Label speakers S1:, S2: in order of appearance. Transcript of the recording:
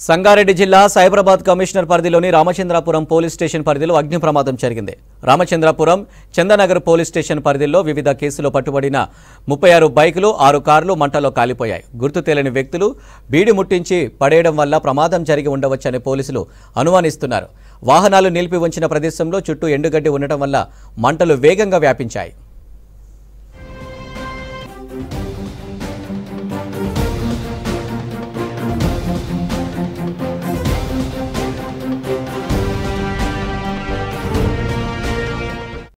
S1: సంగారెడ్డి జిల్లా సైబరాబాద్ కమిషనర్ పరిధిలోని Ramachandrapuram police station పరిధిలో అగ్ని ప్రమాదం జరిగింది. రామచంద్రాపురం చందనగర్ పోలీస్ స్టేషన్ పరిధిలో వివిధ కేసులో పట్టుబడిన ముప్పై ఆరు బైకులు ఆరు కార్లు మంటలో కాలిపోయాయి. గుర్తు తెలియని వ్యక్తులు బీడి ముట్టించి పడేయడం వల్ల ప్రమాదం జరిగి ఉండవచ్చని పోలీసులు అనుమానిస్తున్నారు. వాహనాలు నిలిపి ఉంచిన ప్రదేశంలో చుట్టూ ఎండుగడ్డి ఉండటం వల్ల మంటలు వేగంగా వ్యాపించాయి.